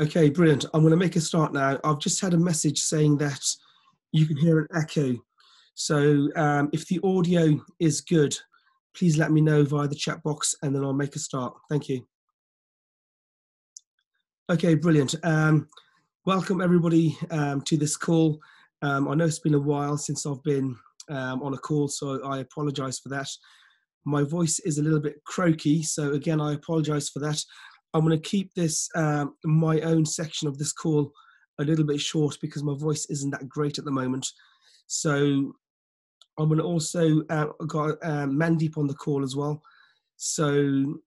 Okay, brilliant. I'm going to make a start now. I've just had a message saying that you can hear an echo. So um, if the audio is good, please let me know via the chat box and then I'll make a start. Thank you. Okay, brilliant. Um, welcome everybody um, to this call. Um, I know it's been a while since I've been um, on a call, so I apologize for that. My voice is a little bit croaky, so again, I apologize for that. I'm going to keep this, um, my own section of this call, a little bit short because my voice isn't that great at the moment. So I'm going to also uh, got uh, Mandeep on the call as well. So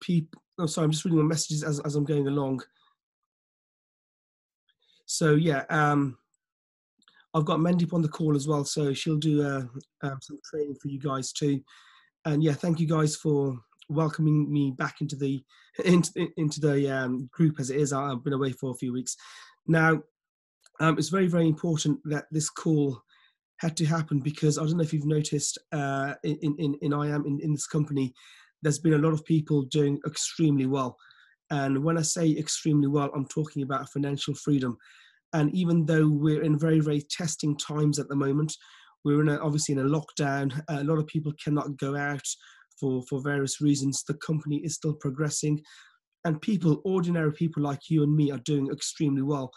people, oh, sorry, I'm just reading my messages as, as I'm going along. So yeah, um, I've got Mandeep on the call as well, so she'll do uh, um, some training for you guys too. And yeah, thank you guys for welcoming me back into the into, into the um, group as it is. I've been away for a few weeks. Now, um, it's very very important that this call had to happen because I don't know if you've noticed uh, in, in in I am in, in this company, there's been a lot of people doing extremely well. And when I say extremely well, I'm talking about financial freedom. And even though we're in very, very testing times at the moment, we're in a, obviously in a lockdown. A lot of people cannot go out for, for various reasons. The company is still progressing, and people, ordinary people like you and me, are doing extremely well.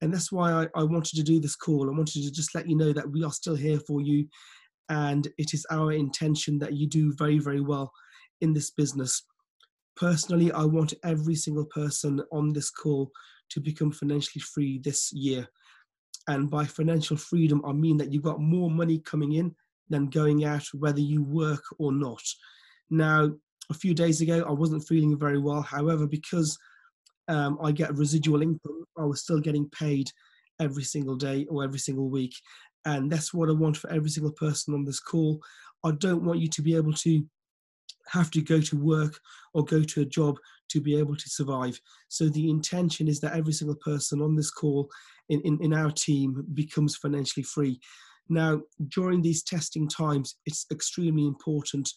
And that's why I, I wanted to do this call. I wanted to just let you know that we are still here for you, and it is our intention that you do very, very well in this business. Personally, I want every single person on this call to become financially free this year. And by financial freedom, I mean that you've got more money coming in than going out, whether you work or not. Now, a few days ago, I wasn't feeling very well. However, because um, I get residual income, I was still getting paid every single day or every single week. And that's what I want for every single person on this call. I don't want you to be able to have to go to work or go to a job to be able to survive. So the intention is that every single person on this call in, in, in our team becomes financially free. Now, during these testing times, it's extremely important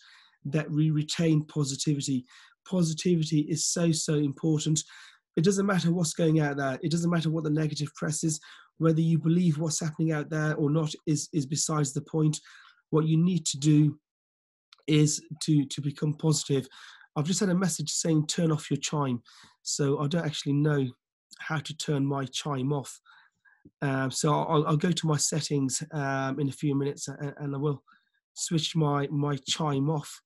that we retain positivity. Positivity is so, so important. It doesn't matter what's going out there, it doesn't matter what the negative press is, whether you believe what's happening out there or not is, is besides the point. What you need to do is to, to become positive. I've just had a message saying turn off your chime. So I don't actually know how to turn my chime off. Um, so I'll, I'll, go to my settings um, in a few minutes and, and, I will switch my, my chime off.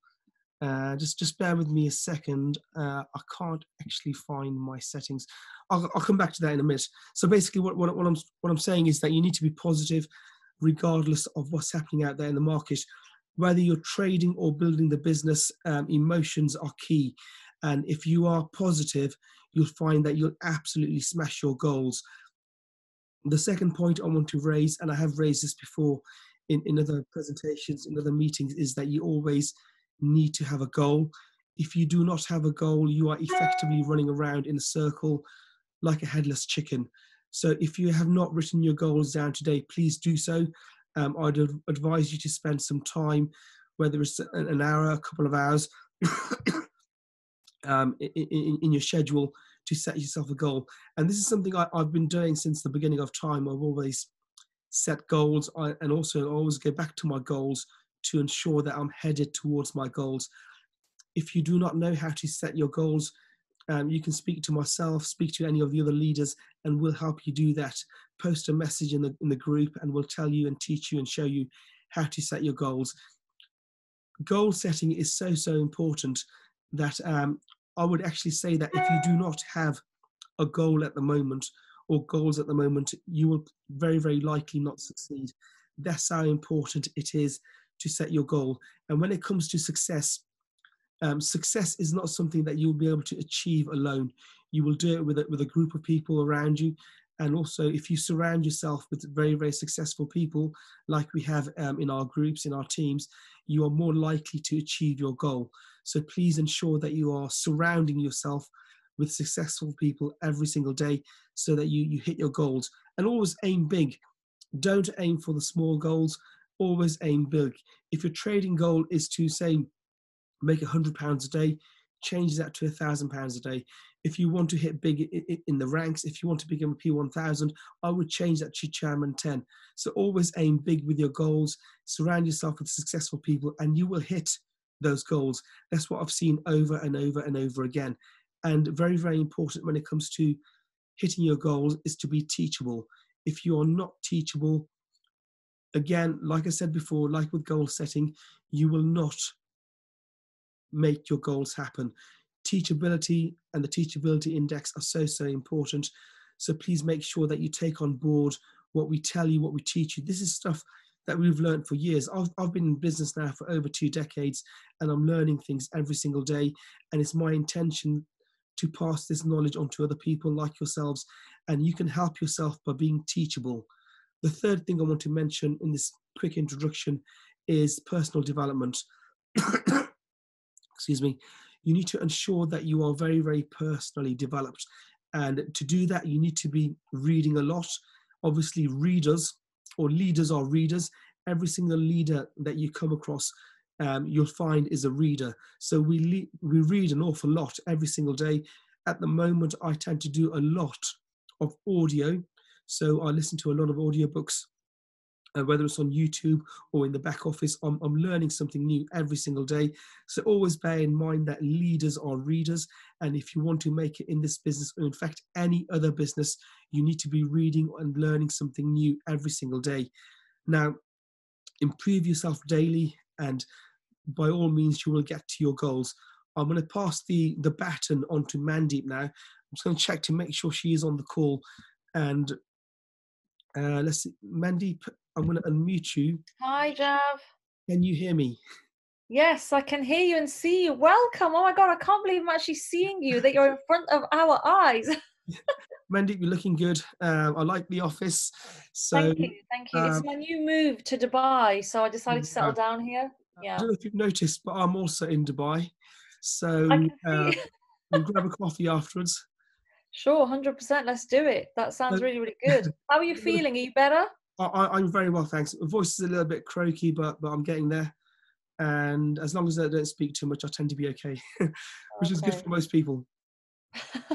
Uh, just just bear with me a second. Uh, I can't actually find my settings. I'll, I'll, come back to that in a minute. So basically, what, what, what, I'm what I'm saying is that you need to be positive, regardless of what's happening out there in the market. Whether you're trading or building the business, um, emotions are key. And if you are positive, you'll find that you'll absolutely smash your goals. The second point I want to raise, and I have raised this before in, in other presentations, in other meetings, is that you always need to have a goal. If you do not have a goal, you are effectively running around in a circle like a headless chicken. So if you have not written your goals down today, please do so. Um, I'd advise you to spend some time, whether it's an hour, a couple of hours, um, in, in, in, your schedule to set yourself a goal. And this is something I, have been doing since the beginning of time. I've always set goals and also always go back to my goals to ensure that I'm headed towards my goals. If you do not know how to set your goals, um, you can speak to myself, speak to any of the other leaders, and we'll help you do that. Post a message in the in the group, and we'll tell you and teach you and show you how to set your goals. Goal setting is so so important that um, I would actually say that if you do not have a goal at the moment or goals at the moment, you will very very likely not succeed. That's how important it is to set your goal. And when it comes to success, um, success is not something that you'll be able to achieve alone. You will do it with a, with a group of people around you. And also, if you surround yourself with very, very successful people, like we have um, in our groups, in our teams, you are more likely to achieve your goal. So please ensure that you are surrounding yourself with successful people every single day so that you, you hit your goals. And always aim big. Don't aim for the small goals always aim big. If your trading goal is to say make a hundred pounds a day, change that to a thousand pounds a day. if you want to hit big in the ranks, if you want to become a P1000, I would change that to Chairman 10. So always aim big with your goals, surround yourself with successful people, and you will hit those goals. That's what I've seen over and over and over again. And very, very important when it comes to hitting your goals is to be teachable. If you are not teachable, again, like I said before, like with goal setting, you will not make your goals happen teachability and the teachability index are so, so important. So please make sure that you take on board what we tell you, what we teach you. This is stuff that we've learned for years. I've, I've been in business now for over two decades and I'm learning things every single day. And it's my intention to pass this knowledge on to other people like yourselves. And you can help yourself by being teachable. The third thing I want to mention in this quick introduction is personal development. Excuse me you need to ensure that you are very, very personally developed. And to do that, you need to be reading a lot. Obviously, readers or leaders are readers. Every single leader that you come across, um, you'll find is a reader. So we le- we read an awful lot every single day. At the moment, I tend to do a lot of audio. So I listen to a lot of audiobooks uh, whether it's on YouTube or in the back office, I'm, I'm learning something new every single day. So always bear in mind that leaders are readers. And if you want to make it in this business, or in fact, any other business, you need to be reading and learning something new every single day. Now, improve yourself daily, and by all means, you will get to your goals. I'm going to pass the, the baton on to Mandeep now. I'm just going to check to make sure she is on the call. And uh, let's see, Mandeep, I'm going to unmute you. Hi, Jav. Can you hear me? Yes, I can hear you and see you. Welcome. Oh my God, I can't believe I'm actually seeing you, that you're in front of our eyes. Mandy, you're looking good. Uh, I like the office. So, thank you. Thank you. Um, it's my new move to Dubai. So I decided to settle down here. Yeah. I don't know if you've noticed, but I'm also in Dubai. So uh, we'll grab a coffee afterwards. Sure, 100%. Let's do it. That sounds really, really good. How are you feeling? Are you better? I, am very well, thanks. My voice is a little bit croaky, but but I'm getting there. And as long as I don't speak too much, I tend to be okay, which okay. is good for most people.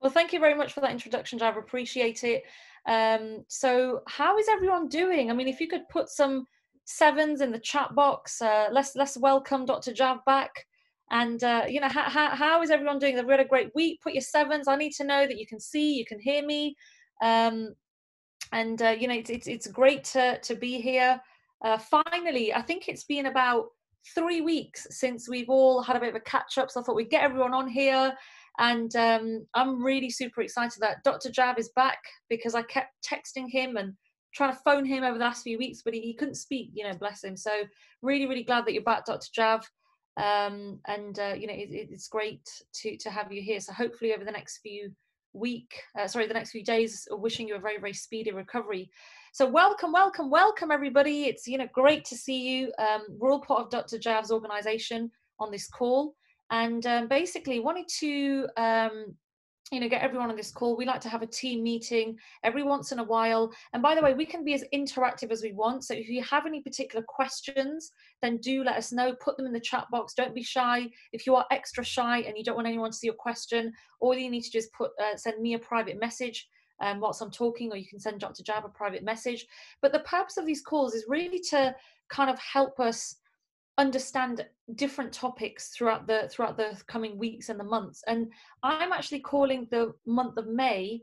well, thank you very much for that introduction, Jav. Appreciate it. Um, so, how is everyone doing? I mean, if you could put some sevens in the chat box, uh, let's let's welcome Dr. Jav back. And uh, you know, how, how, how is everyone doing? They've had a great week. Put your sevens. I need to know that you can see, you can hear me. Um, and uh, you know it's, it's, it's great to to be here uh, finally i think it's been about three weeks since we've all had a bit of a catch up so i thought we'd get everyone on here and um, i'm really super excited that dr jav is back because i kept texting him and trying to phone him over the last few weeks but he, he couldn't speak you know bless him so really really glad that you're back dr jav um, and uh, you know it, it's great to to have you here so hopefully over the next few week, uh, sorry, the next few days, wishing you a very, very speedy recovery. So welcome, welcome, welcome everybody. It's, you know, great to see you. Um, we're all part of Dr. Jav's organization on this call and um, basically wanted to um, you know get everyone on this call. We like to have a team meeting every once in a while. And by the way we can be as interactive as we want. So if you have any particular questions then do let us know. Put them in the chat box. Don't be shy. If you are extra shy and you don't want anyone to see your question all you need to just put uh, send me a private message um, whilst i'm talking or you can send dr jav a private message. But the purpose of these calls is really to kind of help us understand different topics throughout the throughout the coming weeks and the months. And i'm actually calling the month of may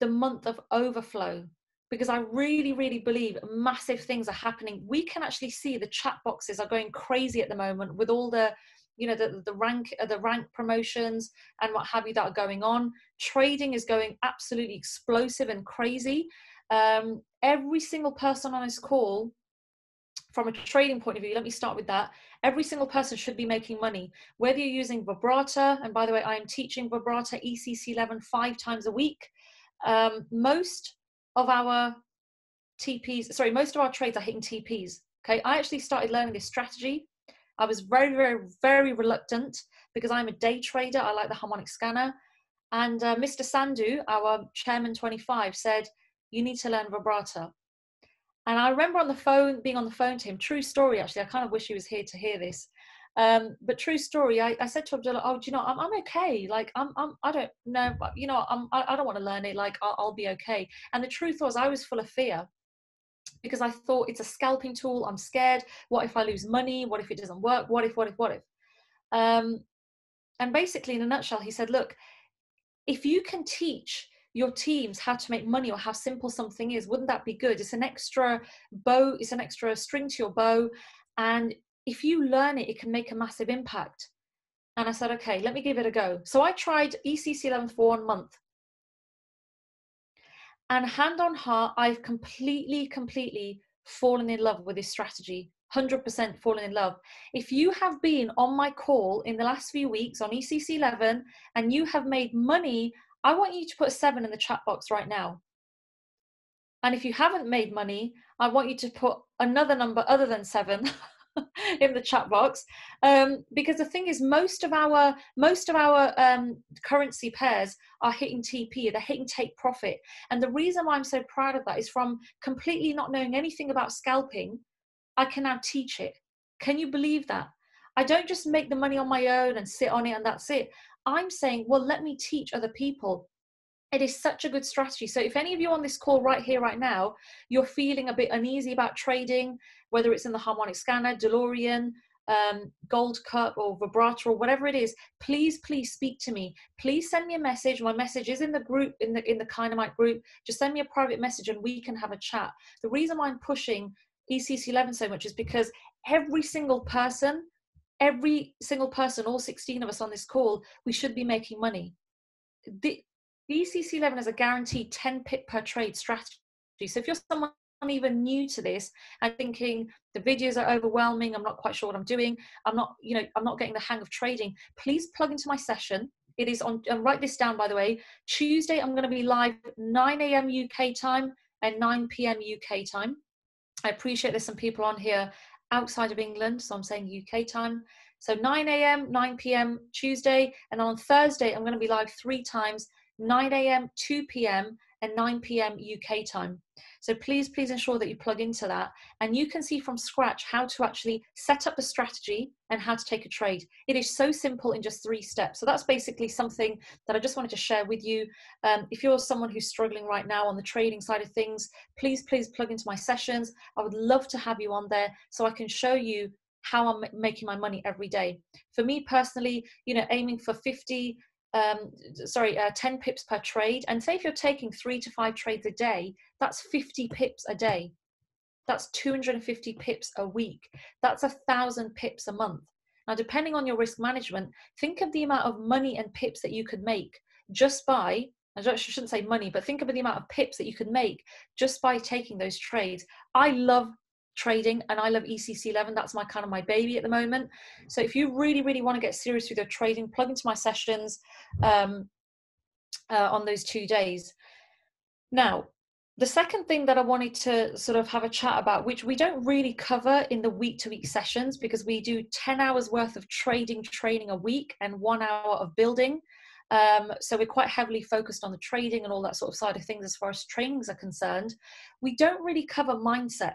the month of overflow because i really really believe massive things are happening. We can actually see the chat boxes are going crazy at the moment with all the you know the, the rank uh, the rank promotions and what have you that are going on. Trading is going absolutely explosive and crazy. Um, every single person on this call from a trading point of view, let me start with that. Every single person should be making money, whether you're using Vibrata, and by the way, I am teaching Vibrata ECC 11 five times a week. Um, most of our TPs, sorry, most of our trades are hitting TPs. Okay, I actually started learning this strategy. I was very, very, very reluctant because I'm a day trader. I like the harmonic scanner. And uh, Mr. Sandhu, our chairman 25, said, You need to learn Vibrata. And I remember on the phone, being on the phone to him, true story actually, I kind of wish he was here to hear this. Um, but true story, I, I said to Abdullah, "Oh, do you know, I'm, I'm okay. Like, I'm, I'm, I don't know, but you know, I'm, I, I don't want to learn it. Like, I'll, I'll be okay." And the truth was, I was full of fear because I thought it's a scalping tool. I'm scared. What if I lose money? What if it doesn't work? What if? What if? What if? Um, and basically, in a nutshell, he said, "Look, if you can teach." Your teams how to make money or how simple something is wouldn't that be good it's an extra bow it's an extra string to your bow and if you learn it, it can make a massive impact. And I said, okay, let me give it a go. So I tried ECC 11 for one month. And hand on heart, I've completely, completely fallen in love with this strategy. 100% fallen in love. If you have been on my call in the last few weeks on ECC 11 and you have made money, I want you to put seven in the chat box right now. And if you haven't made money, I want you to put another number other than seven in the chat box. Um, because the thing is most of our most of our um, currency pairs are hitting TP they're hitting take profit. And the reason why I'm so proud of that is from completely not knowing anything about scalping I can now teach it. Can you believe that? I don't just make the money on my own and sit on it and that's it I'm saying well let me teach other people it is such a good strategy. So, if any of you on this call right here, right now, you're feeling a bit uneasy about trading, whether it's in the harmonic scanner, DeLorean, um, Gold Cup, or Vibrator, or whatever it is, please, please speak to me. Please send me a message. My message is in the group, in the in the Kynamite group. Just send me a private message, and we can have a chat. The reason why I'm pushing ECC 11 so much is because every single person, every single person, all 16 of us on this call, we should be making money. The, ECC 11 is a guaranteed 10 pip per trade strategy. So if you're someone even new to this and thinking the videos are overwhelming, I'm not quite sure what I'm doing, I'm not, you know, I'm not getting the hang of trading, please plug into my session. It is on, and write this down by the way. Tuesday, I'm going to be live 9 a.m. UK time and 9 p.m. UK time. I appreciate there's some people on here outside of England, so I'm saying UK time. So 9 a.m., 9 p.m. Tuesday, and on Thursday, I'm going to be live three times 9 a.m., 2 p.m., and 9 p.m. UK time. So please, please ensure that you plug into that and you can see from scratch how to actually set up a strategy and how to take a trade. It is so simple in just three steps. So that's basically something that I just wanted to share with you. Um, if you're someone who's struggling right now on the trading side of things, please, please plug into my sessions. I would love to have you on there so I can show you how I'm making my money every day. For me personally, you know, aiming for 50, um, sorry, uh, 10 pips per trade. And say if you're taking three to five trades a day, that's 50 pips a day. That's 250 pips a week. That's a thousand pips a month. Now, depending on your risk management, think of the amount of money and pips that you could make just by, I shouldn't say money, but think of the amount of pips that you could make just by taking those trades. I love trading and I love ECC 11. That's my kind of my baby at the moment. So if you really, really want to get serious with your trading, plug into my sessions um, uh, on those two days. Now, the second thing that I wanted to sort of have a chat about, which we don't really cover in the week to week sessions because we do 10 hours worth of trading training a week and one hour of building. Um, so we're quite heavily focused on the trading and all that sort of side of things as far as trainings are concerned. We don't really cover mindset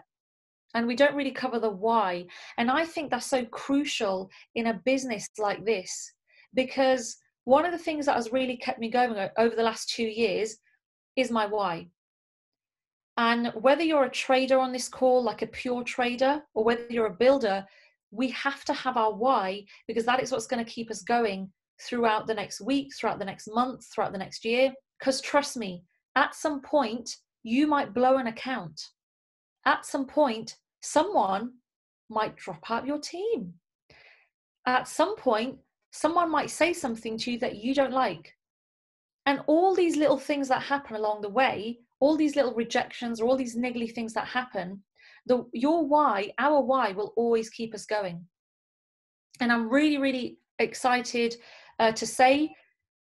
and we don't really cover the why. And I think that's so crucial in a business like this because one of the things that has really kept me going over the last two years is my why. And whether you're a trader on this call, like a pure trader, or whether you're a builder, we have to have our why because that is what's going to keep us going throughout the next week, throughout the next month, throughout the next year. Because trust me, at some point, you might blow an account at some point, someone might drop out your team. At some point, someone might say something to you that you don't like. And all these little things that happen along the way, all these little rejections or all these niggly things that happen, the, your why, our why, will always keep us going. And I'm really, really excited uh, to say,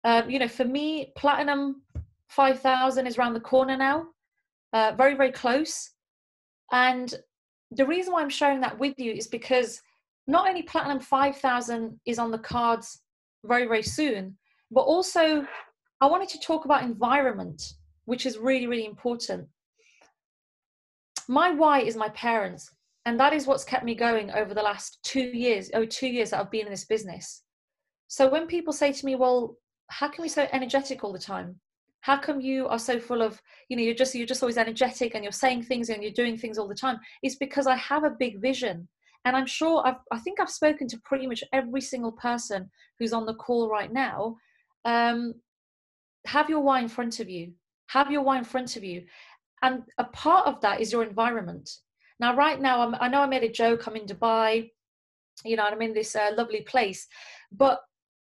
uh, you know, for me, Platinum 5000 is around the corner now, uh, very, very close. And the reason why I'm sharing that with you is because not only Platinum 5000 is on the cards very, very soon, but also I wanted to talk about environment, which is really, really important. My why is my parents. and that is what's kept me going over the last two years oh two years that i've been in this business so when people say to me well how can we so energetic all the time how come you are so full of you know you're just you're just always energetic and you're saying things and you're doing things all the time? It's because i have a big vision. And i'm sure I've, i think i've spoken to pretty much every single person who's on the call right now. Um, have your why in front of you. Have your why in front of you. And a part of that is your environment. Now right now I'm, i know i made a joke i'm in dubai you know i'm in this uh, lovely place but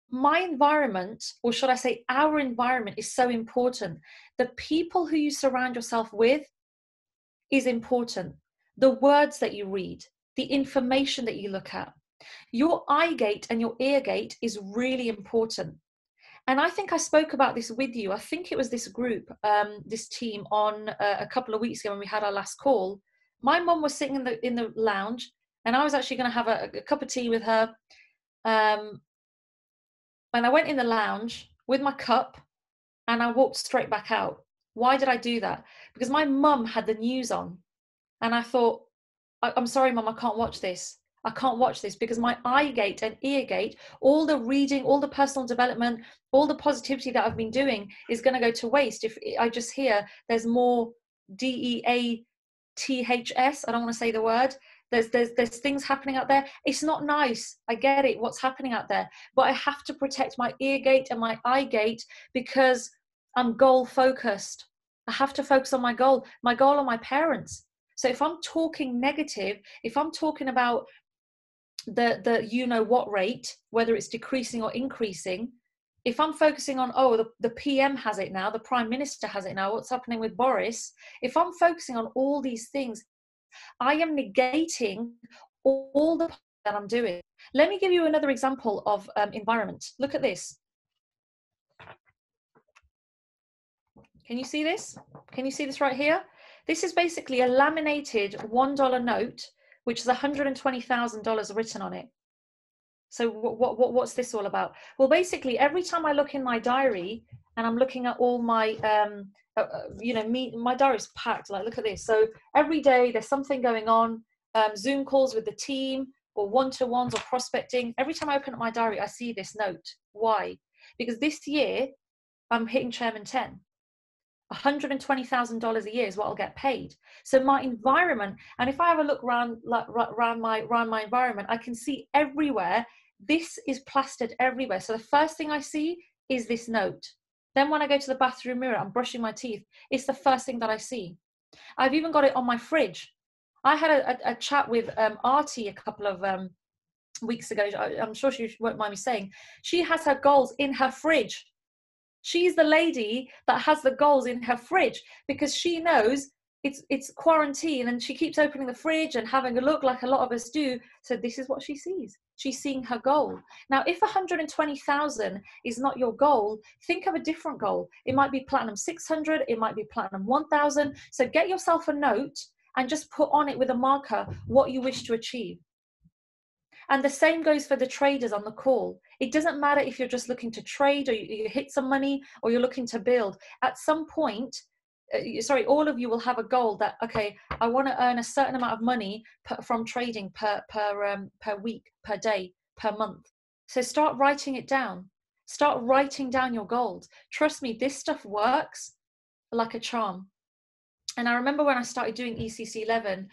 my environment, or should I say, our environment, is so important. The people who you surround yourself with is important. The words that you read, the information that you look at, your eye gate and your ear gate is really important. And I think I spoke about this with you. I think it was this group, um, this team, on uh, a couple of weeks ago when we had our last call. My mom was sitting in the in the lounge, and I was actually going to have a, a, cup of tea with her. Um, and I went in the lounge with my cup and I walked straight back out. Why did I do that? Because my mum had the news on. And I thought, I'm sorry, mum, I can't watch this. I can't watch this because my eye gate and ear gate, all the reading, all the personal development, all the positivity that I've been doing is going to go to waste if I just hear there's more D E A T H S. I don't want to say the word there's there's there's things happening out there. It's not nice. I get it what's happening out there. But i have to protect my ear gate and my eye gate because i'm goal focused. I have to focus on my goal my goal are my parents. So if i'm talking negative if i'm talking about the the you know what rate whether it's decreasing or increasing if i'm focusing on oh the, the pm has it now the prime minister has it now what's happening with boris? If i'm focusing on all these things I am negating all the that I'm doing. Let me give you another example of um, environment. Look at this. Can you see this? Can you see this right here? This is basically a laminated $1 note, which is $120,000 written on it. So what, what, what's this all about? Well, basically, every time I look in my diary and I'm looking at all my um, uh, uh, you know, me, my diary's packed. Like, look at this. So every day there's something going on. Um, Zoom calls with the team, or one-to-ones, or prospecting. Every time I open up my diary, I see this note. Why? Because this year I'm hitting Chairman 10. $120,000 a year is what I'll get paid. So my environment, and if I have a look around, around my around my environment, I can see everywhere. This is plastered everywhere. So the first thing I see is this note. Then when I go to the bathroom mirror, I'm brushing my teeth. It's the first thing that I see. I've even got it on my fridge. I had a, a, a chat with um, Artie a couple of um, weeks ago. I'm sure she won't mind me saying. She has her goals in her fridge. She's the lady that has the goals in her fridge because she knows it's it's quarantine and she keeps opening the fridge and having a look like a lot of us do so this is what she sees she's seeing her goal now if 120000 is not your goal think of a different goal it might be platinum 600 it might be platinum 1000 so get yourself a note and just put on it with a marker what you wish to achieve and the same goes for the traders on the call. It doesn't matter if you're just looking to trade or you, you, hit some money or you're looking to build. At some point, uh, sorry, all of you will have a goal that okay, I want to earn a certain amount of money per, from trading per per um, per week, per day, per month. So start writing it down. Start writing down your goals. Trust me, this stuff works like a charm. And I remember when I started doing ECC 11,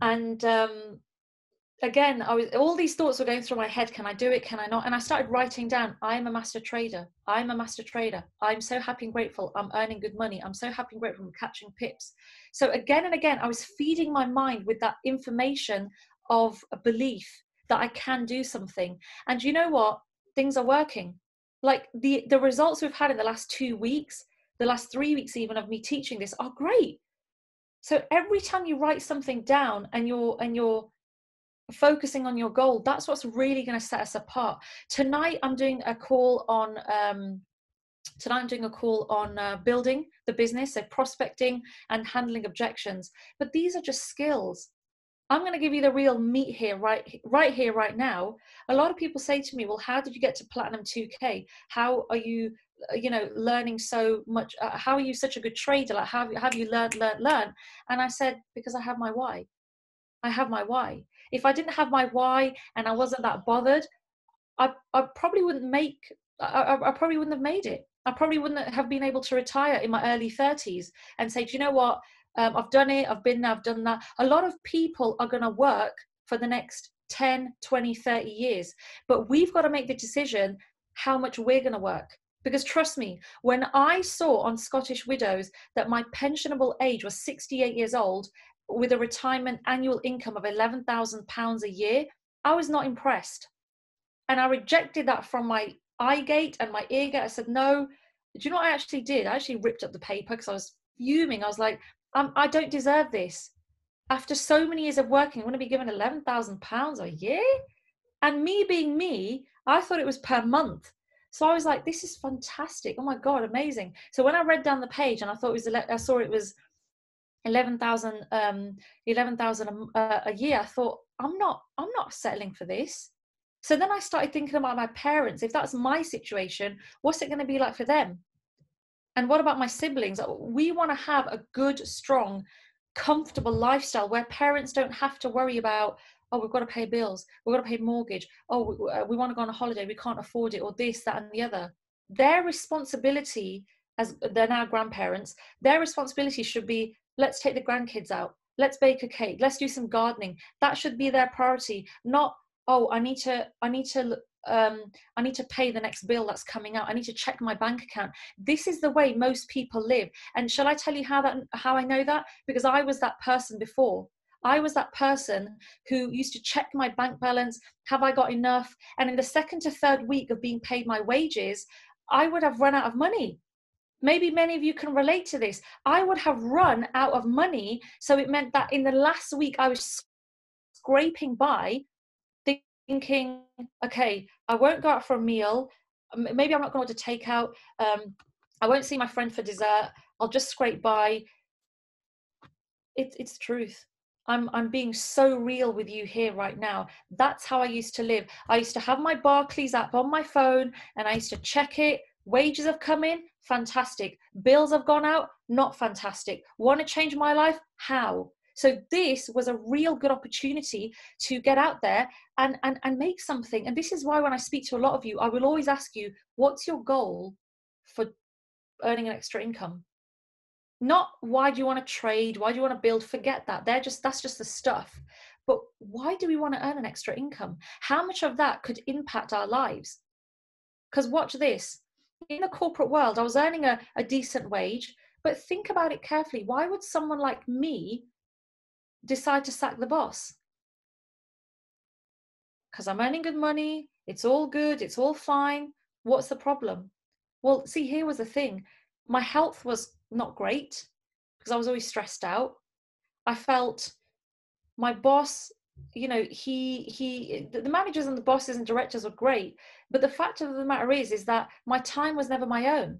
and um, again i was all these thoughts were going through my head can i do it? Can i not? And i started writing down i'm a master trader. I'm a master trader. I'm so happy and grateful. I'm earning good money. I'm so happy and grateful i'm catching pips. So again and again i was feeding my mind with that information of a belief that i can do something. And you know what? Things are working. Like the the results we've had in the last two weeks the last three weeks even of me teaching this are great. So every time you write something down and you're and you're focusing on your goal that's what's really going to set us apart. Tonight i'm doing a call on um, tonight i'm doing a call on uh, building the business so prospecting and handling objections. But these are just skills. I'm going to give you the real meat here right right here right now. A lot of people say to me well how did you get to platinum 2k how are you uh, you know learning so much uh, how are you such a good trader? Like how, how have you learned learned learn and i said because i have my why. I have my why. If I didn't have my why and I wasn't that bothered, I, I probably wouldn't make, I, I probably wouldn't have made it. I probably wouldn't have been able to retire in my early 30s and say, do you know what? Um, I've done it, I've been there, I've done that. A lot of people are going to work for the next 10, 20, 30 years. But we've got to make the decision how much we're going to work. Because trust me, when I saw on Scottish Widows that my pensionable age was 68 years old with a retirement annual income of £11,000 a year, I was not impressed. And I rejected that from my eye gate and my ear gate. I said, no. Do you know what I actually did? I actually ripped up the paper because I was fuming. I was like, I don't deserve this after so many years of working, I want to be given £11,000 a year? And me being me, I thought it was per month. So I was like, this is fantastic. Oh my God, amazing. So when I read down the page and I thought it was, I saw it was 11,000 um, 11,000 a, a year, I thought, I'm not, I'm not settling for this. So then I started thinking about my parents. If that's my situation, what's it going to be like for them? And what about my siblings? We want to have a good, strong comfortable lifestyle where parents don't have to worry about oh we've got to pay bills we've got to pay mortgage oh we, uh, we want to go on a holiday we can't afford it or this that and the other their responsibility as they're now grandparents their responsibility should be let's take the grandkids out let's bake a cake let's do some gardening that should be their priority not oh i need to i need to um, I need to pay the next bill that's coming out. I need to check my bank account. This is the way most people live. And shall I tell you how that how I know that? Because I was that person before. I was that person who used to check my bank balance. Have I got enough? And in the second to third week of being paid my wages, I would have run out of money. Maybe many of you can relate to this. I would have run out of money. So it meant that in the last week, I was scraping by thinking, okay, I won't go out for a meal. Maybe I'm not going to take out. Um, I won't see my friend for dessert. I'll just scrape by. It, it's truth. I'm I'm being so real with you here right now. That's how I used to live. I used to have my Barclays app on my phone and I used to check it. Wages have come in, fantastic. Bills have gone out, not fantastic. Want to change my life? How? So this was a real good opportunity to get out there and, and, and make something. And this is why when I speak to a lot of you, I will always ask you, what's your goal for earning an extra income? Not why do you want to trade? Why do you want to build? Forget that. They're just that's just the stuff. But why do we want to earn an extra income? How much of that could impact our lives? Because watch this. In the corporate world, I was earning a, a decent wage, but think about it carefully. Why would someone like me decide to sack the boss? Because I'm earning good money, it's all good, it's all fine. What's the problem? Well, see, here was the thing my health was not great because I was always stressed out. I felt my boss you know he he the managers and the bosses and directors were great but the fact of the matter is is that my time was never my own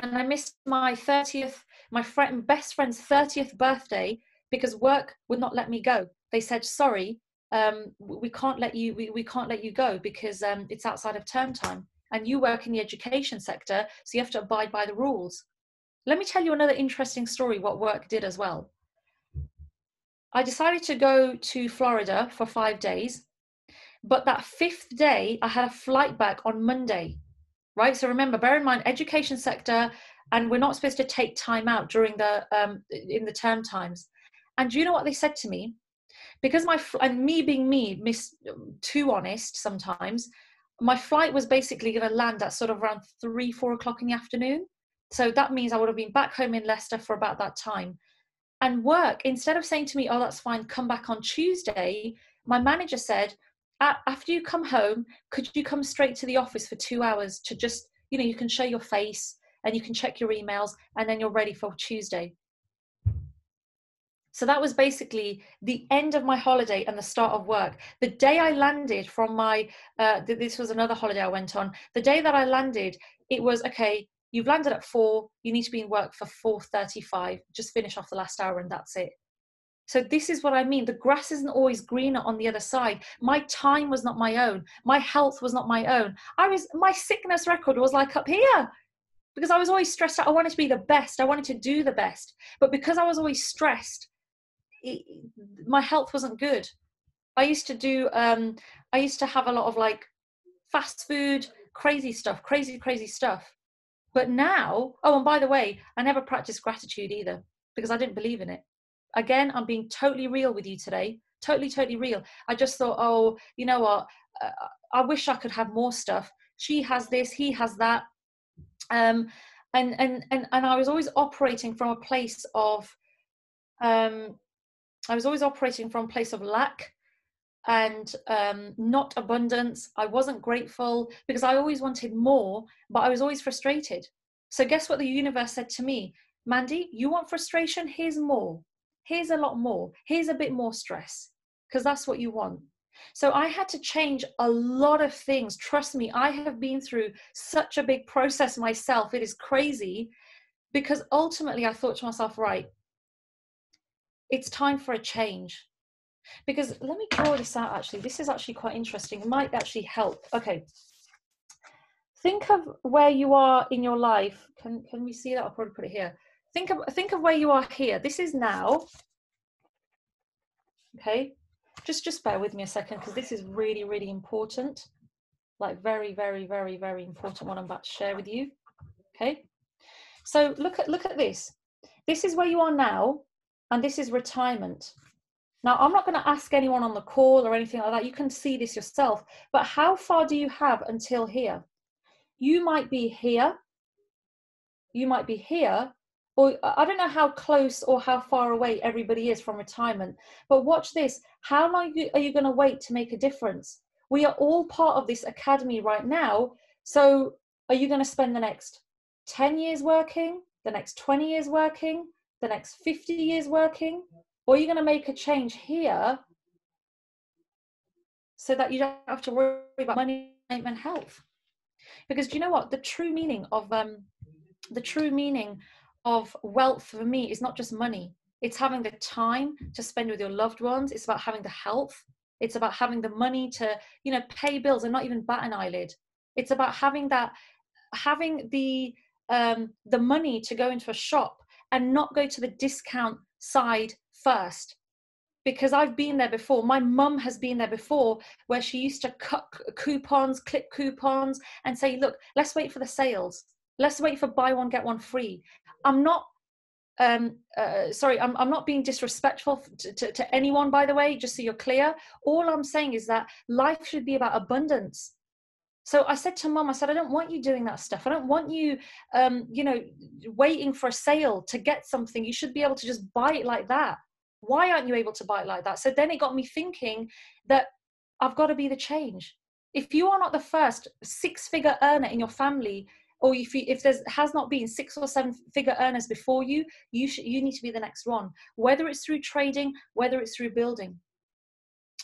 and i missed my 30th my friend best friend's 30th birthday because work would not let me go. They said, sorry, um, we can't let you, we, we can't let you go because um, it's outside of term time and you work in the education sector, so you have to abide by the rules. Let me tell you another interesting story what work did as well. I decided to go to Florida for five days, but that fifth day I had a flight back on Monday, right? So remember, bear in mind, education sector, and we're not supposed to take time out during the um, in the term times. And do you know what they said to me? Because my and me being me, miss too honest sometimes, my flight was basically going to land at sort of around three, four o'clock in the afternoon. So that means I would have been back home in Leicester for about that time. And work, instead of saying to me, oh, that's fine, come back on Tuesday, my manager said, after you come home, could you come straight to the office for two hours to just, you know, you can show your face and you can check your emails and then you're ready for Tuesday. So that was basically the end of my holiday and the start of work. The day I landed from my, uh, this was another holiday I went on. The day that I landed, it was okay. You've landed at four. You need to be in work for four thirty-five. Just finish off the last hour, and that's it. So this is what I mean. The grass isn't always greener on the other side. My time was not my own. My health was not my own. I was my sickness record was like up here because I was always stressed out. I wanted to be the best. I wanted to do the best. But because I was always stressed, it, my health wasn't good. I used to do, um, I used to have a lot of like fast food, crazy stuff, crazy, crazy stuff. But now, oh, and by the way, I never practiced gratitude either because I didn't believe in it. Again, I'm being totally real with you today. Totally, totally real. I just thought, oh, you know what? Uh, I wish I could have more stuff. She has this, he has that. Um, and, and, and, and I was always operating from a place of, um, I was always operating from a place of lack and um, not abundance. I wasn't grateful because I always wanted more, but I was always frustrated. So, guess what the universe said to me? Mandy, you want frustration? Here's more. Here's a lot more. Here's a bit more stress because that's what you want. So, I had to change a lot of things. Trust me, I have been through such a big process myself. It is crazy because ultimately I thought to myself, right, it's time for a change because let me draw this out actually. This is actually quite interesting. It might actually help. Okay. Think of where you are in your life. Can can we see that? I'll probably put it here. Think of think of where you are here. This is now. Okay. Just just bear with me a second because this is really really important. Like very very very very important what i'm about to share with you. Okay. So look at look at this. This is where you are now and this is retirement now, I'm not going to ask anyone on the call or anything like that. You can see this yourself. But how far do you have until here? You might be here. You might be here. Or uh, I don't know how close or how far away everybody is from retirement. But watch this. How long are you going to wait to make a difference? We are all part of this academy right now. So are you going to spend the next 10 years working, the next 20 years working, the next 50 years working? Or you're going to make a change here so that you don't have to worry about money and health. Because do you know what? The true meaning of um the true meaning of wealth for me is not just money. It's having the time to spend with your loved ones. It's about having the health. It's about having the money to you know pay bills and not even bat an eyelid. It's about having that having the um the money to go into a shop and not go to the discount side first because I've been there before. My mum has been there before where she used to cut coupons, clip coupons, and say, look, let's wait for the sales. Let's wait for buy one, get one free. I'm not. Um, uh, sorry, I'm, I'm not being disrespectful to, to, to anyone, by the way, just so you're clear. All I'm saying is that life should be about abundance. So I said to mom, I said, I don't want you doing that stuff. I don't want you, um, you know, waiting for a sale to get something. You should be able to just buy it like that why aren't you able to it like that? So then it got me thinking that i've got to be the change. If you are not the first six figure earner in your family or if you, if there has not been six or seven figure earners before you you should you need to be the next one. Whether it's through trading whether it's through building.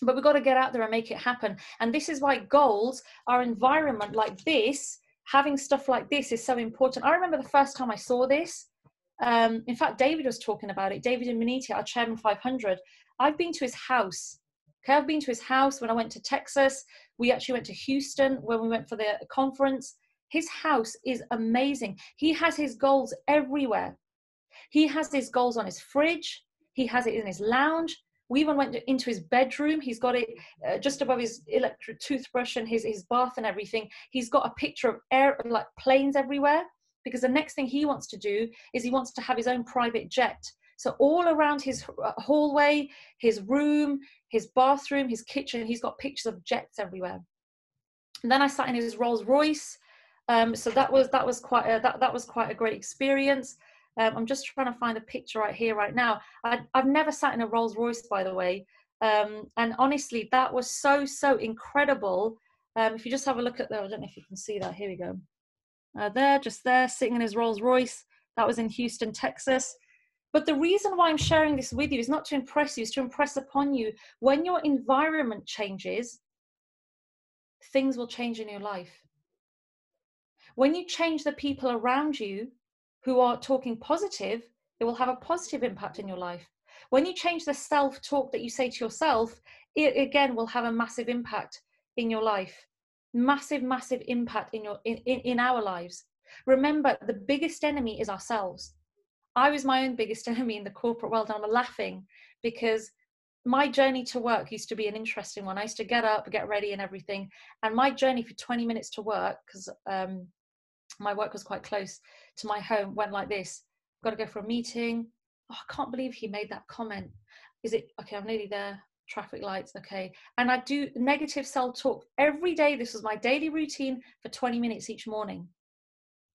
But we've got to get out there and make it happen. And this is why goals our environment like this having stuff like this is so important. I remember the first time i saw this um, in fact, David was talking about it. David Imonitie, our chairman 500. I've been to his house. Okay, I've been to his house when I went to Texas. We actually went to Houston when we went for the conference. His house is amazing. He has his goals everywhere. He has his goals on his fridge. He has it in his lounge. We even went into his bedroom. He's got it uh, just above his electric toothbrush and his, his bath and everything. He's got a picture of air like planes everywhere because the next thing he wants to do is he wants to have his own private jet. So all around his uh, hallway, his room, his bathroom, his kitchen, he's got pictures of jets everywhere. And then I sat in his Rolls Royce. Um, so that was that was quite a, that that was quite a great experience. Um, I'm just trying to find a picture right here right now. I, have never sat in a Rolls Royce, by the way, um, and honestly, that was so so incredible. Um, if you just have a look at that, I don't know if you can see that. Here we go uh, there, just there, sitting in his Rolls Royce. That was in Houston, Texas. But the reason why I'm sharing this with you is not to impress you, is to impress upon you when your environment changes, things will change in your life. When you change the people around you who are talking positive, it will have a positive impact in your life. When you change the self talk that you say to yourself, it again will have a massive impact in your life massive massive impact in your in, in, in our lives remember the biggest enemy is ourselves I was my own biggest enemy in the corporate world. And I'm laughing because my journey to work used to be an interesting one. I used to get up, get ready, and everything. And my journey for 20 minutes to work, because um, my work was quite close to my home, went like this Got to go for a meeting. Oh, I can't believe he made that comment. Is it okay? I'm nearly there. Traffic lights, okay. And I do negative self talk every day. This was my daily routine for 20 minutes each morning.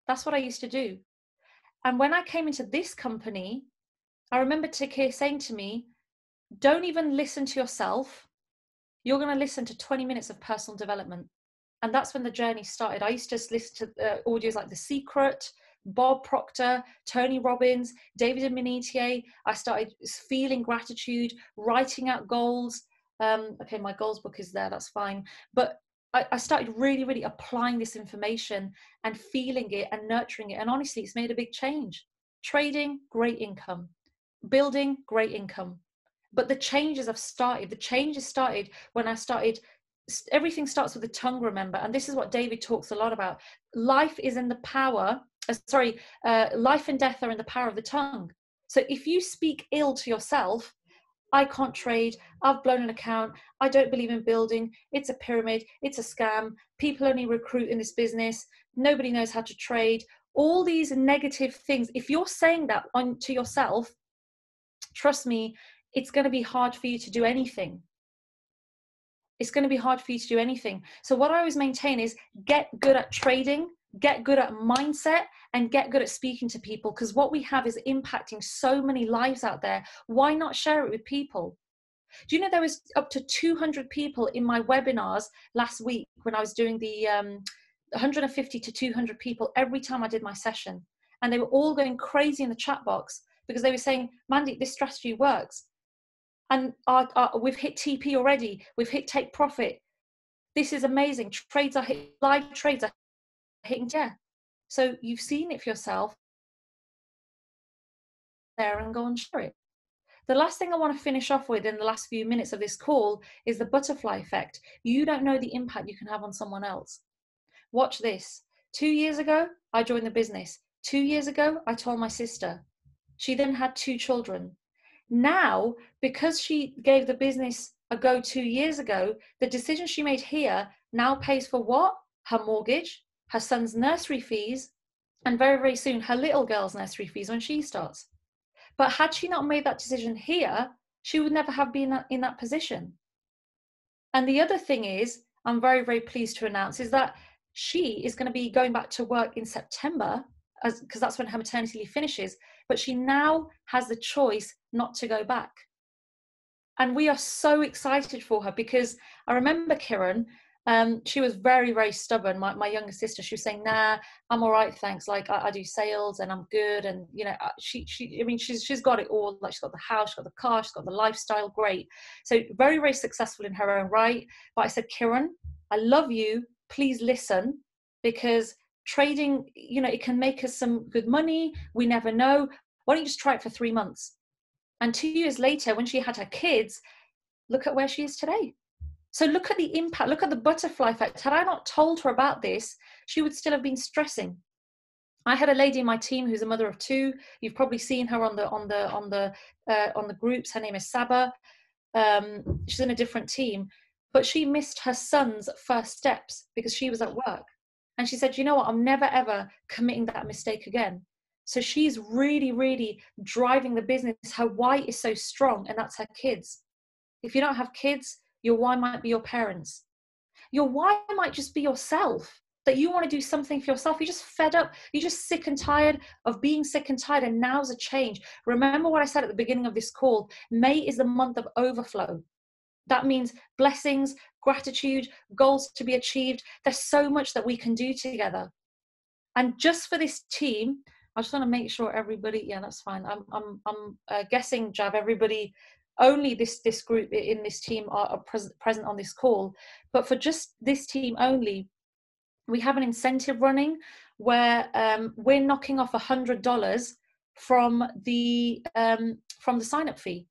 That's what I used to do. And when I came into this company, I remember Takir saying to me, don't even listen to yourself. You're going to listen to 20 minutes of personal development. And that's when the journey started. I used to listen to uh, audios like The Secret, Bob Proctor, Tony Robbins, David Imonitie. I started feeling gratitude, writing out goals. Um, okay, my goals book is there, that's fine. But I, I started really, really applying this information and feeling it and nurturing it. And honestly, it's made a big change. Trading, great income. Building, great income but the changes have started the changes started when i started everything starts with the tongue remember and this is what david talks a lot about life is in the power uh, sorry uh, life and death are in the power of the tongue so if you speak ill to yourself i can't trade i've blown an account i don't believe in building it's a pyramid it's a scam people only recruit in this business nobody knows how to trade all these negative things if you're saying that on to yourself trust me it's going to be hard for you to do anything. It's going to be hard for you to do anything. So, what I always maintain is get good at trading, get good at mindset, and get good at speaking to people because what we have is impacting so many lives out there. Why not share it with people? Do you know there was up to 200 people in my webinars last week when I was doing the um, 150 to 200 people every time I did my session? And they were all going crazy in the chat box because they were saying, Mandy, this strategy works and our, our, we've hit TP already. We've hit take profit. This is amazing. Trades are hit, live trades are hitting yeah. So you've seen it for yourself there and go and share it. The last thing I want to finish off with in the last few minutes of this call is the butterfly effect. You don't know the impact you can have on someone else. Watch this. Two years ago, I joined the business. Two years ago, I told my sister. She then had two children. Now, because she gave the business a go two years ago, the decision she made here now pays for what? Her mortgage, her son's nursery fees, and very, very soon her little girl's nursery fees when she starts. But had she not made that decision here, she would never have been in that position. And the other thing is, I'm very, very pleased to announce is that she is going to be going back to work in September because that's when her maternity leave finishes but she now has the choice not to go back and we are so excited for her because i remember kiran um, she was very very stubborn. My, my younger sister she was saying nah i'm all right thanks. Like I, I, do sales and i'm good. And you know uh, she she i mean she's she's got it all. Like she's got the house she's got the car she's got the lifestyle great. So very very successful in her own right. But i said kiran i love you. Please listen because trading you know it can make us some good money. We never know. Why don't you just try it for three months? And two years later when she had her kids look at where she is today so look at the impact look at the butterfly effect had i not told her about this she would still have been stressing I had a lady in my team who's a mother of two. You've probably seen her on the on the on the uh, on the groups. Her name is Saba. Um, she's in a different team, but she missed her son's first steps because she was at work. And she said, you know what, I'm never ever committing that mistake again. So she's really, really driving the business. Her why is so strong, and that's her kids. If you don't have kids, your why might be your parents. Your why might just be yourself that you want to do something for yourself. You're just fed up. You're just sick and tired of being sick and tired, and now's a change. Remember what I said at the beginning of this call May is the month of overflow. That means blessings, gratitude, goals to be achieved. There's so much that we can do together. And just for this team, I just want to make sure everybody, yeah, that's fine. I'm, I'm, I'm uh, guessing, Jav, everybody, only this, this group in this team are, are pres- present on this call. But for just this team only, we have an incentive running where um, we're knocking off a hundred dollars from the um, from the sign up fee.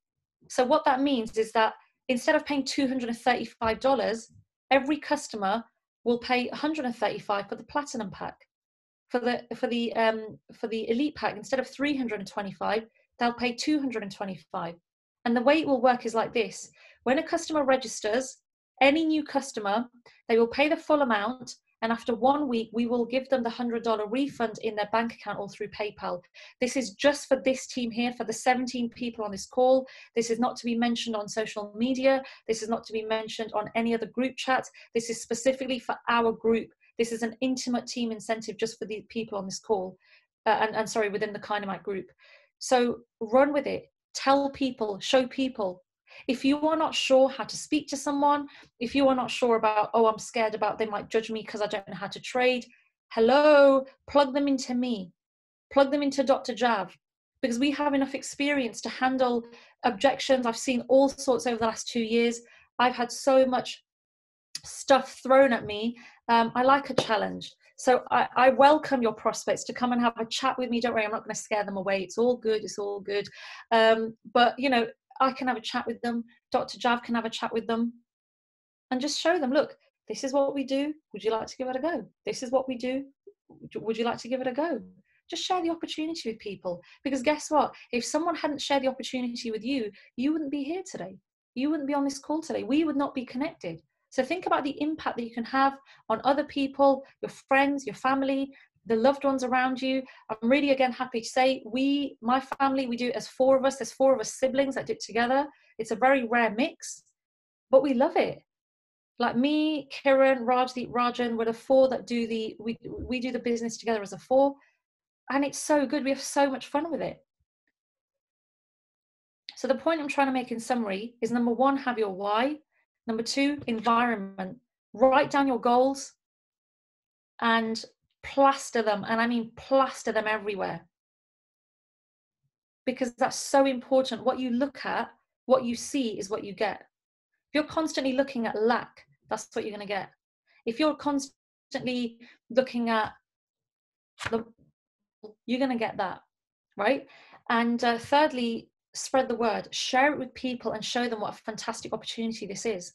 So what that means is that instead of paying $235, every customer will pay 135 for the platinum pack. for the for the um, for the elite pack instead of 325 they'll pay 225 and the way it will work is like this when a customer registers any new customer they will pay the full amount and after one week we will give them the $100 refund in their bank account or through paypal this is just for this team here for the 17 people on this call this is not to be mentioned on social media this is not to be mentioned on any other group chat. this is specifically for our group this is an intimate team incentive just for the people on this call, uh, and, and sorry, within the Kynamite group. So run with it. Tell people, show people. If you are not sure how to speak to someone, if you are not sure about, oh, I'm scared about they might judge me because I don't know how to trade, hello, plug them into me, plug them into Dr. Jav, because we have enough experience to handle objections. I've seen all sorts over the last two years. I've had so much stuff thrown at me um, I like a challenge. So I, I, welcome your prospects to come and have a chat with me. Don't worry, I'm not going to scare them away. It's all good. It's all good. Um, but you know, I can have a chat with them. Dr. Jav can have a chat with them, and just show them. Look, this is what we do. Would you like to give it a go? This is what we do. Would you like to give it a go? Just share the opportunity with people. Because guess what? If someone hadn't shared the opportunity with you, you wouldn't be here today. You wouldn't be on this call today. We would not be connected. So think about the impact that you can have on other people, your friends, your family, the loved ones around you. I'm really again happy to say we, my family, we do it as four of us. There's four of us siblings that do it together. It's a very rare mix, but we love it. Like me, Kiran, Rajdeep, Rajan, we're the four that do the we we do the business together as a four, and it's so good. We have so much fun with it. So the point I'm trying to make in summary is number one, have your why. Number two, environment. Write down your goals and plaster them. And I mean, plaster them everywhere. Because that's so important. What you look at, what you see is what you get. If you're constantly looking at lack, that's what you're going to get. If you're constantly looking at the, you're going to get that, right? And uh, thirdly, spread the word, share it with people, and show them what a fantastic opportunity this is.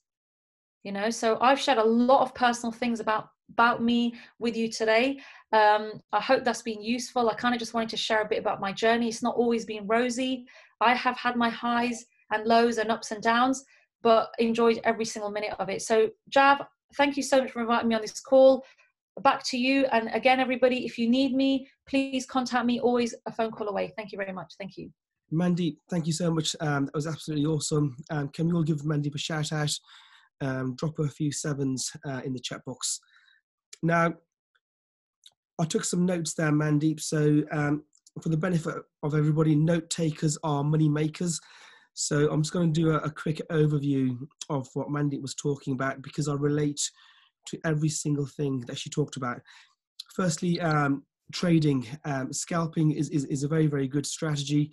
You know, so I've shared a lot of personal things about about me with you today. Um, I hope that's been useful. I kind of just wanted to share a bit about my journey. It's not always been rosy. I have had my highs and lows and ups and downs, but enjoyed every single minute of it. So, Jav, thank you so much for inviting me on this call. Back to you. And again, everybody, if you need me, please contact me. Always a phone call away. Thank you very much. Thank you. Mandeep, thank you so much. Um, that was absolutely awesome. Um, can we all give Mandy a shout out? Um, drop a few sevens uh, in the chat box. Now, I took some notes there, Mandeep. So, um, for the benefit of everybody, note takers are money makers. So, I'm just going to do a, a quick overview of what Mandeep was talking about because I relate to every single thing that she talked about. Firstly, um, trading, um, scalping is, is, is, a very, very good strategy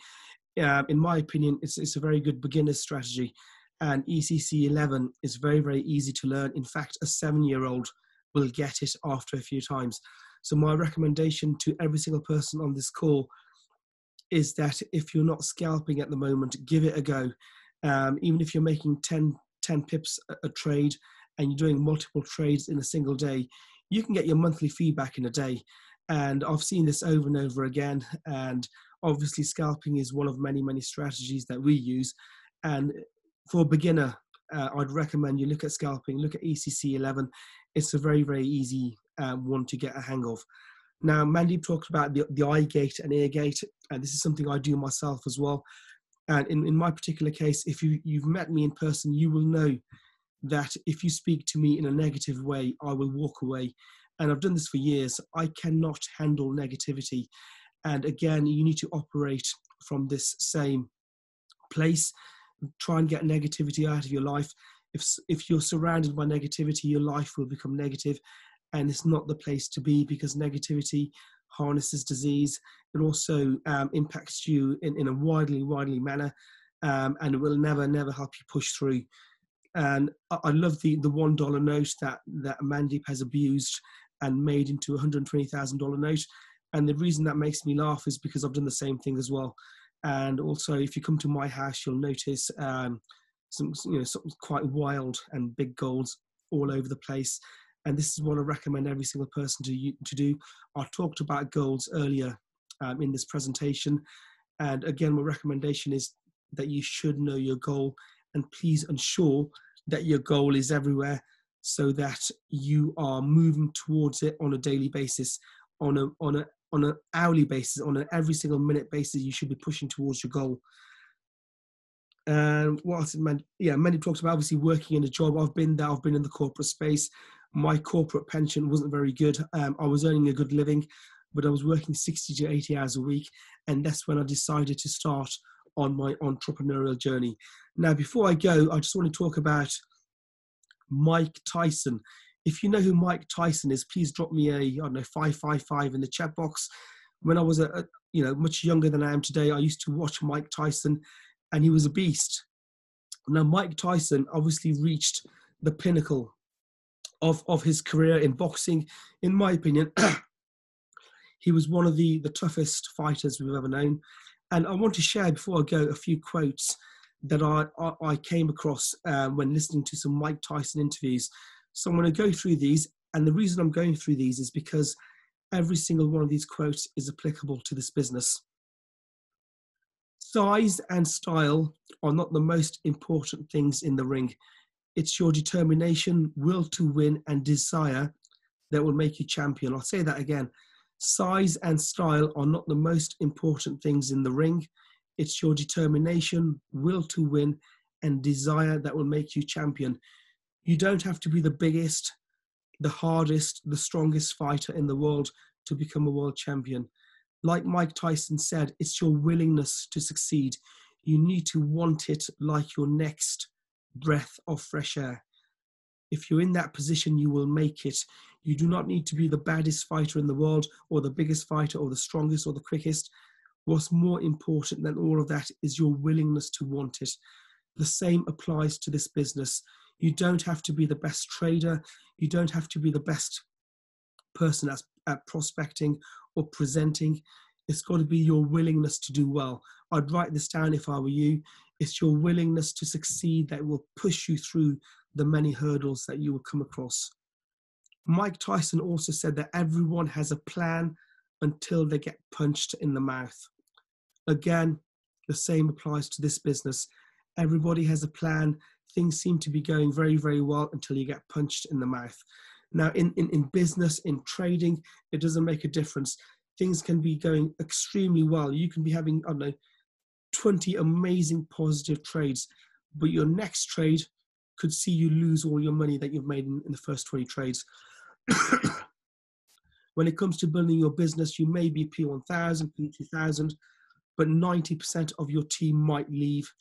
uh, in my opinion, it's, it's a very good beginner's strategy. And ECC 11 is very, very easy to learn. In fact, a seven year old will get it after a few times. So, my recommendation to every single person on this call is that if you're not scalping at the moment, give it a go. Um, even if you're making 10, 10 pips a, a trade and you're doing multiple trades in a single day, you can get your monthly feedback in a day. And I've seen this over and over again. And Obviously, scalping is one of many, many strategies that we use. And for a beginner, uh, I'd recommend you look at scalping, look at ECC 11. It's a very, very easy um, one to get a hang of. Now, Mandeep talked about the, the eye gate and ear gate, and this is something I do myself as well. And in, in my particular case, if you, you've met me in person, you will know that if you speak to me in a negative way, I will walk away. And I've done this for years. I cannot handle negativity. And again, you need to operate from this same place. Try and get negativity out of your life. If, if you're surrounded by negativity, your life will become negative, and it's not the place to be because negativity harnesses disease. It also um, impacts you in, in a widely, widely manner, um, and it will never, never help you push through. And I, I love the the one dollar note that that Mandeep has abused and made into a hundred twenty thousand dollar note. And the reason that makes me laugh is because I've done the same thing as well. And also, if you come to my house, you'll notice um, some, you know, some quite wild and big golds all over the place. And this is what I recommend every single person to, to do. I talked about goals earlier um, in this presentation. And again, my recommendation is that you should know your goal and please ensure that your goal is everywhere so that you are moving towards it on a daily basis, on a on a on an hourly basis, on an every single minute basis. You should be pushing towards your goal. And what else? Man, yeah, many talks about obviously working in a job. I've been there. I've been in the corporate space. My corporate pension wasn't very good. Um, I was earning a good living, but I was working 60 to 80 hours a week, and that's when I decided to start on my entrepreneurial journey. Now, before I go, I just want to talk about Mike Tyson. If you know who Mike Tyson is, please drop me a I don't know five five five in the chat box. When I was a, a you know much younger than I am today, I used to watch Mike Tyson, and he was a beast. Now Mike Tyson obviously reached the pinnacle of of his career in boxing. In my opinion, he was one of the the toughest fighters we've ever known. And I want to share before I go a few quotes that I, I, came across uh, when listening to some Mike Tyson interviews. So I'm going to go through these. And the reason I'm going through these is because every single one of these quotes is applicable to this business. Size and style are not the most important things in the ring. It's your determination, will to win, and desire that will make you champion. I'll say that again. Size and style are not the most important things in the ring. It's your determination, will to win, and desire that will make you champion. You don't have to be the biggest, the hardest, the strongest fighter in the world to become a world champion. Like Mike Tyson said, it's your willingness to succeed. You need to want it like your next breath of fresh air. If you're in that position, you will make it. You do not need to be the baddest fighter in the world or the biggest fighter or the strongest or the quickest. What's more important than all of that is your willingness to want it. The same applies to this business. You don't have to be the best trader, you don't have to be the best person at, at prospecting or presenting. It's got to be your willingness to do well. I'd write this down if I were you. It's your willingness to succeed that will push you through the many hurdles that you will come across. Mike Tyson also said that everyone has a plan until they get punched in the mouth. Again, the same applies to this business. Everybody has a plan. Things seem to be going very, very well until you get punched in the mouth. Now, in, in, in business, in trading, it doesn't make a difference. Things can be going extremely well. You can be having, I don't know, 20 amazing positive trades, but your next trade could see you lose all your money that you've made in, in the first 20 trades. when it comes to building your business, you may be P1000, P2000, but 90% of your team might leave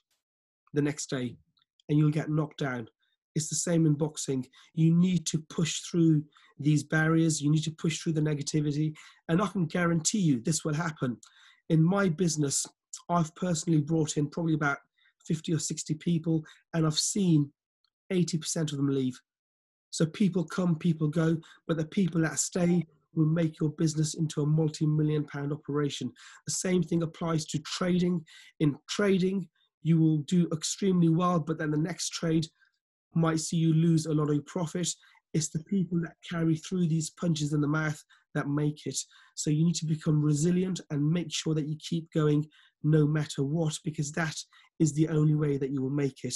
the next day and you'll get knocked down. It's the same in boxing. You need to push through these barriers, you need to push through the negativity, and I can guarantee you this will happen. In my business, I've personally brought in probably about 50 or 60 people, and I've seen 80% of them leave. So people come, people go, but the people that stay will make your business into a multi-million pound operation. The same thing applies to trading. In trading, you will do extremely well, but then the next trade might see you lose a lot of profit. It's the people that carry through these punches in the mouth that make it. So you need to become resilient and make sure that you keep going no matter what, because that is the only way that you will make it.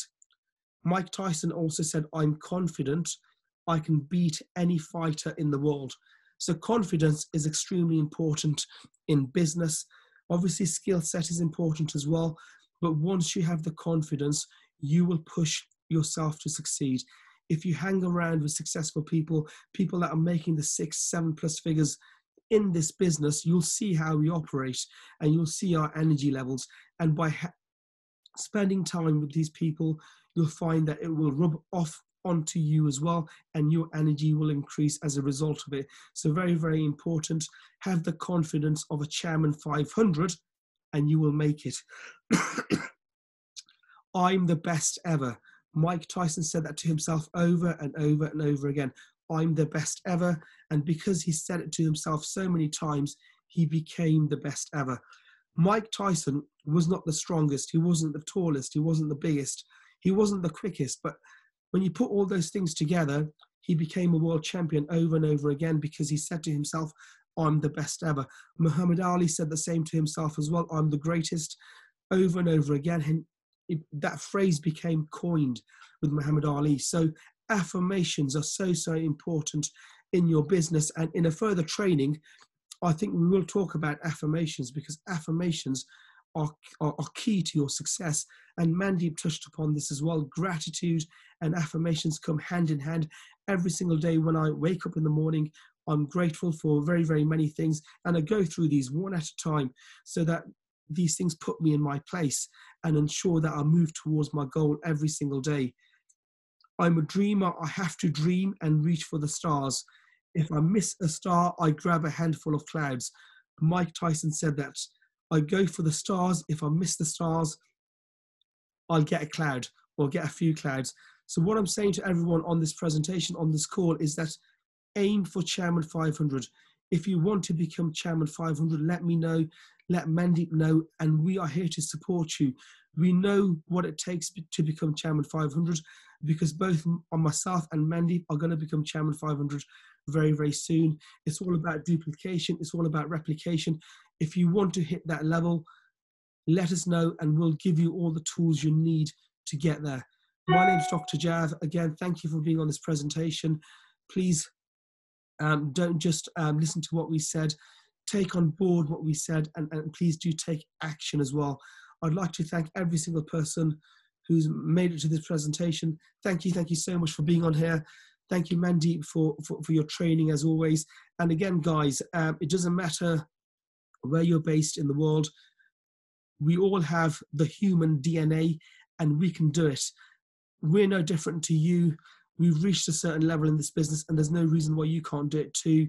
Mike Tyson also said, I'm confident I can beat any fighter in the world. So confidence is extremely important in business. Obviously, skill set is important as well. But once you have the confidence, you will push yourself to succeed. If you hang around with successful people, people that are making the six, seven plus figures in this business, you'll see how we operate and you'll see our energy levels. And by spending time with these people, you'll find that it will rub off onto you as well and your energy will increase as a result of it. So very very important. Have the confidence of a chairman 500 and you will make it. I'm the best ever. Mike tyson said that to himself over and over and over again. I'm the best ever. And because he said it to himself so many times he became the best ever mike tyson was not the strongest he wasn't the tallest he wasn't the biggest he wasn't the quickest but when you put all those things together, he became a world champion over and over again because he said to himself, I'm the best ever. Muhammad Ali said the same to himself as well, I'm the greatest over and over again. And it, that phrase became coined with Muhammad Ali. So affirmations are so, so important in your business. And in a further training, I think we will talk about affirmations because affirmations are, are, are, key to your success. And Mandeep touched upon this as well. Gratitude and affirmations come hand in hand every single day when I wake up in the morning. I'm grateful for very, very many things. And I go through these one at a time so that these things put me in my place and ensure that I move towards my goal every single day. I'm a dreamer. I have to dream and reach for the stars. If I miss a star, I grab a handful of clouds. Mike Tyson said that. I go for the stars. If I miss the stars, I'll get a cloud or get a few clouds. So, what I'm saying to everyone on this presentation, on this call, is that aim for Chairman 500. If you want to become Chairman 500, let me know, let Mandeep know, and we are here to support you. We know what it takes to become Chairman 500 because both myself and Mandeep are going to become Chairman 500 very, very soon. It's all about duplication, it's all about replication. If you want to hit that level, let us know and we'll give you all the tools you need to get there. My name is Dr. Jav. Again, thank you for being on this presentation. Please um, don't just um, listen to what we said, take on board what we said, and, and please do take action as well. I'd like to thank every single person who's made it to this presentation. Thank you, thank you so much for being on here. Thank you, Mandeep, for, for, for your training as always. And again, guys, um, it doesn't matter where you're based in the world, we all have the human DNA and we can do it. We're no different to you we've reached a certain level in this business and there's no reason why you can't do it too.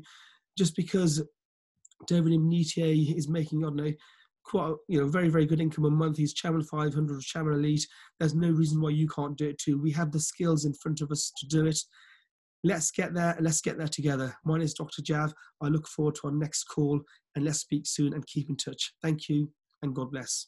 Just because David Imonitie is making, I don't know, quite, you know, very, very good income a month. He's Channel 500 or Channel Elite. There's no reason why you can't do it too. We have the skills in front of us to do it. Let's get there let's get there together. My name is Dr. Jav. I look forward to our next call and let's speak soon and keep in touch. Thank you and God bless.